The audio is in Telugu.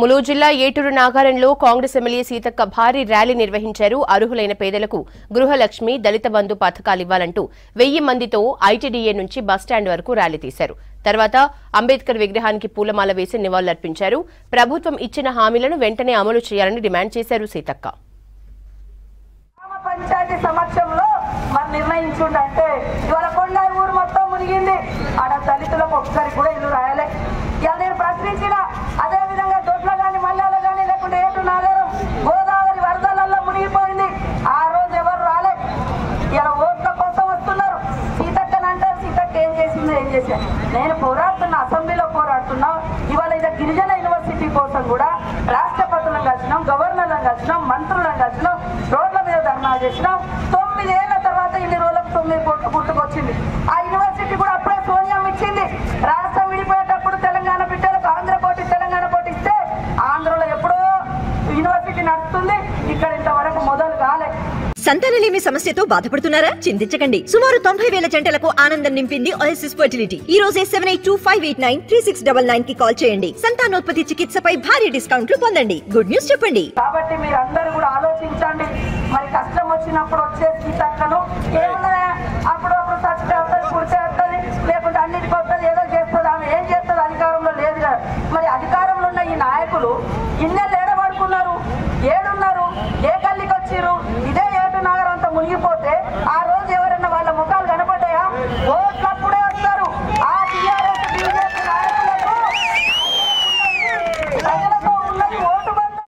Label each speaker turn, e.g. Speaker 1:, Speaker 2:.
Speaker 1: ములుగు జిల్లా ఏటూరు నాగారంలో కాంగ్రెస్ ఎమ్మెల్యే సీతక్క భారీ ర్యాలీ నిర్వహించారు. అర్హులైన పేదలకు గృహలక్ష్మి దళిత బంధు పథకాలు ఇవ్వాలంటూ వెయ్యి మందితో ఐటీడీఏ నుంచి బస్టాండ్ వరకు ర్యాలీ తీశారు. తర్వాత అంబేద్కర్ విగ్రహానికి పూలమాల వేసి నివాళులర్పించారు. ప్రభుత్వం ఇచ్చిన హామీలను వెంటనే అమలు చేయాలని డిమాండ్ చేశారు సీతక్క.
Speaker 2: పంచాయతీ సమక్షంలో మరి నిర్ణయించుండంటే ఇవాళ కొండ ఊరు మొత్తం మునిగింది. ఆడ దళితులకు ఒక్కరికి కూడా ఇల్లు రాయలే. ఇవాళ నేను ప్రశ్నించిన చేసిందో నేను పోరాడుతున్న అసెంబ్లీలో పోరాడుతున్నా ఇవాళ ఇది గిరిజన యూనివర్సిటీ కోసం కూడా రాష్ట్రపతులను కలిసినాం గవర్నర్లను కలిసినాం మంత్రులను కలిసినాం రోడ్ల మీద ధర్నా చేసినాం. తొమ్మిదేళ్ళ తర్వాత ఇన్ని రోజులకు తొమ్మిది కోట్లు గుర్తుకొచ్చింది. ఆ యూనివర్సిటీ కూడా అప్పుడే సోనియం ఇచ్చింది. రాష్ట్రం విడిపోయేటప్పుడు తెలంగాణ బిడ్డలకు ఆంధ్ర పోటీ తెలంగాణ పోటీ ఇస్తే ఆంధ్రలో ఎప్పుడో యూనివర్సిటీ నడుస్తుంది. ఇక్కడ ఇంతవరకు
Speaker 3: సంతానలేమి సమస్యతో బాధపడుతున్నారా? చింతించకండి. సుమారు తొంభై వేల జంటలకు ఆనందం నింపింది ఓఎస్ఎస్ ఫర్టిలిటీ ఈ రోజే seven eight two five eight nine three six double నైన్కి కాల్ చేయండి. సంతానోత్పత్తి చికిత్సపై భారీ డిస్కౌంట్లు పొందండి. గుడ్ న్యూస్ చెప్పండి.
Speaker 2: కాబట్టి మీరందరూ కూడా ఆలోచించండి. మరి కష్టం వచ్చినప్పుడు వచ్చే సీతక్కను కేవలం అప్పుడు చచ్చిపోతుంది కూర్చేస్తుంది లేకుంటే అన్నిటి కొత్తది ఏదో చేస్తుంది. ఆమె ఏం చేస్తుంది? అధికారంలో లేదు కదా. మరి అధికారంలో ఉన్న ఈ నాయకులు ఇన్నెల్